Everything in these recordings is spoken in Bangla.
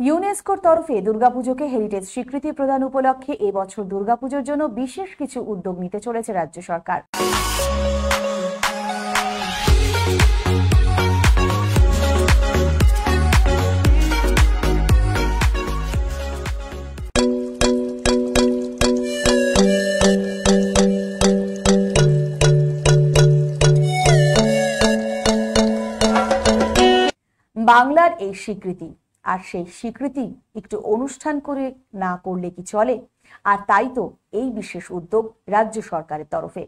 ইউনেস্কোর তরফে দুর্গাপুজোকে হেরিটেজ স্বীকৃতি প্রদান উপলক্ষে এবছর দুর্গাপুজোর জন্য বিশেষ কিছু উদ্যোগ নিতে চলেছে রাজ্য সরকার। বাংলার এই স্বীকৃতি আর সেই স্বীকৃতি একটু অনুষ্ঠান করে না করলে কি চলে? আর তাই তো এই বিশেষ উদ্যোগ রাজ্য সরকারের তরফে।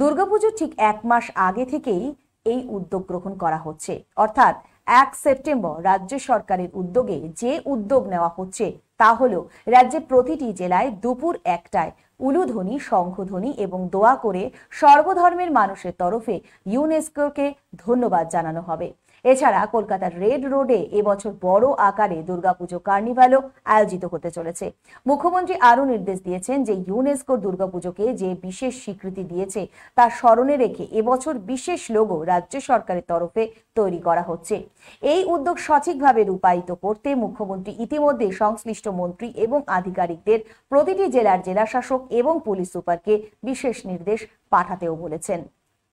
দুর্গাপুজোর ঠিক এক মাস আগে থেকেই এই উদ্যোগ গ্রহণ করা হচ্ছে। অর্থাৎ এক সেপ্টেম্বর রাজ্য সরকারের উদ্যোগে যে উদ্যোগ নেওয়া হচ্ছে তা হল রাজ্যের প্রতিটি জেলায় দুপুর একটায় উলুধ্বনি, শঙ্খধ্বনি এবং দোয়া করে সর্বধর্মের মানুষের তরফে ইউনেস্কোকে ধন্যবাদ জানানো হবে। এছাড়া কলকাতার রেড রোডে এবছর বড় আকারে দুর্গাপুজো কার্নিভালও আয়োজিত হতে চলেছে। মুখ্যমন্ত্রী আরও নির্দেশ দিয়েছেন যে ইউনেস্কোর দুর্গাপুজোকে যে বিশেষ স্বীকৃতি দিয়েছে, তা স্মরণে রেখে এবছর বিশেষ লোগো রাজ্য সরকারের তরফে তৈরি করা হচ্ছে। এই উদ্যোগ সঠিকভাবে রূপায়িত করতে মুখ্যমন্ত্রী ইতিমধ্যে সংশ্লিষ্ট মন্ত্রী এবং আধিকারিকদের প্রতিটি জেলার জেলাশাসক এবং পুলিশ সুপারকে বিশেষ নির্দেশ পাঠাতেও বলেছেন।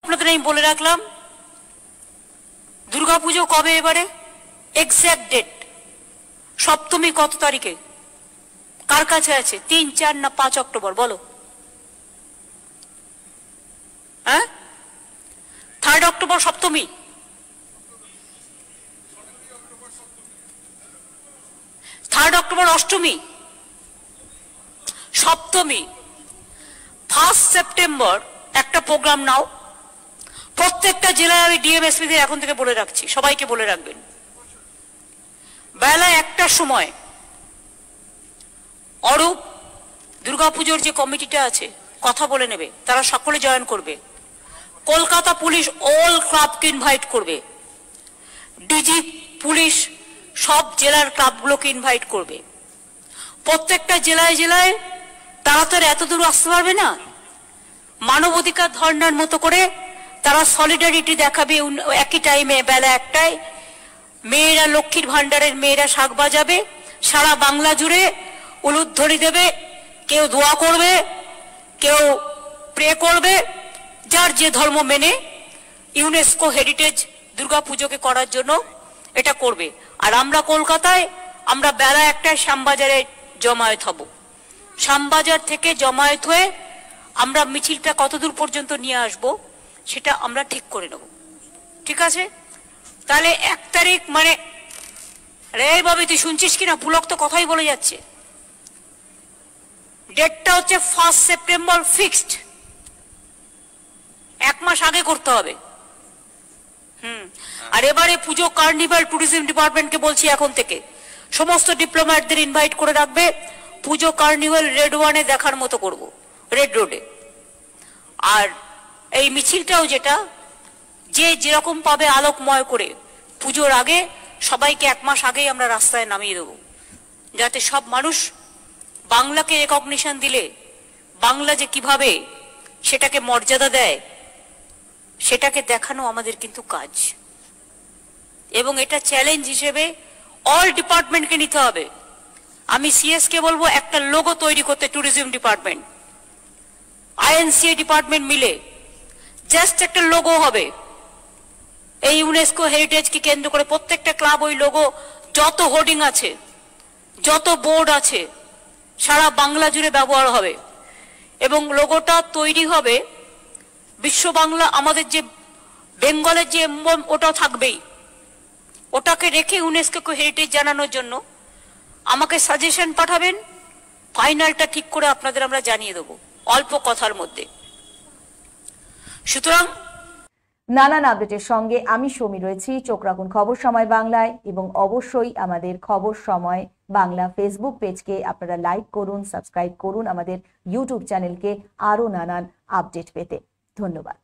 আপনাদের আমি বলে রাখলাম দুর্গাপুজো কবে এবারে? এক্স্যাক্ট ডেট সপ্তমী কত তারিখে? কার কাছে আছে? তিন, চার না পাঁচ অক্টোবর? বলো। হ্যাঁ? থার্ড অক্টোবর সপ্তমী। Third October Ashtami. সপ্তমী। ফার্স্ট সেপ্টেম্বর একটা প্রোগ্রাম নাও। প্রত্যেকটা জেলায় আমি ডিএমএসপিদের এখন থেকে বলে রাখছি, সবাইকে বলে রাখবেন। বেলা একটার সময় অরূপ দুর্গাপুজোর যে কমিটিটা আছে, কথা বলে নেবে, তারা সকলে জয়েন করবে। কলকাতা পুলিশ অল ক্লাবকে ইনভাইট করবে। ডিজি পুলিশ সব জেলার ক্লাবগুলোকে ইনভাইট করবে। প্রত্যেকটা জেলায় জেলায় তারা তো এত দূর আসতে পারবে না। মানবাধিকার ধর্নার মতো করে তারা সলিডারিটি দেখাবে একই টাইমে বেলা একটায়। মেয়েরা লক্ষ্মীর ভান্ডারের মেয়েরা শাক বাজাবে, সারা বাংলা জুড়ে উলুধ্বনি দেবে, কেউ দোয়া করবে, কেউ প্রে করবে, যার যে ধর্ম মেনে ইউনেস্কো হেরিটেজ দুর্গা পুজোকে করার জন্য এটা করবে। আর আমরা কলকাতায়, আমরা বেলা একটায় শ্যামবাজারে জমায়েত হব। শ্যামবাজার থেকে জমায়েত হয়ে আমরা মিছিলটা কতদূর পর্যন্ত নিয়ে আসব? সেটা আমরা ঠিক করে নেব। ঠিক আছে? তাহলে এক তারিখ মানে রে বাবু তুই শুনছিস কিনা পুলক তো কথাই বলে যাচ্ছে। ডেটটা হচ্ছে ফার্স্ট সেপ্টেম্বর ফিক্সড এক মাস আগে করতে হবে। হুম। আর এবারে পুজো কার্নিভাল ট্যুরিজম ডিপার্টমেন্টকে বলছি এখন থেকে। সমস্ত ডিপ্লোম্যাটদের ইনভাইট করে রাখবে। পুজো কার্নিভাল রেড ওয়ানে দেখার মতো করব। রেড রোডে আর এই মিছিলটাও যেটা, যে যেরকম পাবে আলোকময় করে, পুজোর আগে সবাইকে এক মাস আগেই আমরা রাস্তায় নামিয়ে দেবো। যাতে সব মানুষ বাংলাকে রেকগনিশন দিলে, বাংলা যে কীভাবে সেটাকে মর্যাদা দেয়, সেটাকে দেখানো আমাদের কিন্তু কাজ। এবং এটা চ্যালেঞ্জ হিসেবে অল ডিপার্টমেন্টকে নিতে হবে। আমি সিএস কে বলব, একটা লোগো তৈরি করতে ট্যুরিজম ডিপার্টমেন্ট আইএনসিএ ডিপার্টমেন্ট মিলে জাস্ট একটা লোগো হবে। এই ইউনেস্কো হেরিটেজকে কেন্দ্র করে প্রত্যেকটা ক্লাব ওই লোগো যত হোর্ডিং আছে, যত বোর্ড আছে, সারা বাংলা জুড়ে ব্যবহার হবে। এবং লোগোটা তৈরি হবে বিশ্ব বাংলা আমাদের যে বেঙ্গলের যে emblem ওটাও থাকবেই। ওটাকে রেখে ইউনেস্কোকে হেরিটেজ জানানোর জন্য আমাকে সাজেশন পাঠাবেন ফাইনালটা ঠিক করে আপনাদের আমরা জানিয়ে দেবো। অল্প কথার মধ্যে। সুতরাং নানান আপডেটের সঙ্গে আমি সমী রয়েছি। চোখ রাখুন খবর সময় বাংলায় এবং অবশ্যই আমাদের খবর সময় বাংলা ফেসবুক পেজকে আপনারা লাইক করুন সাবস্ক্রাইব করুন আমাদের ইউটিউব চ্যানেলকে আরও নানান আপডেট পেতে। ধন্যবাদ।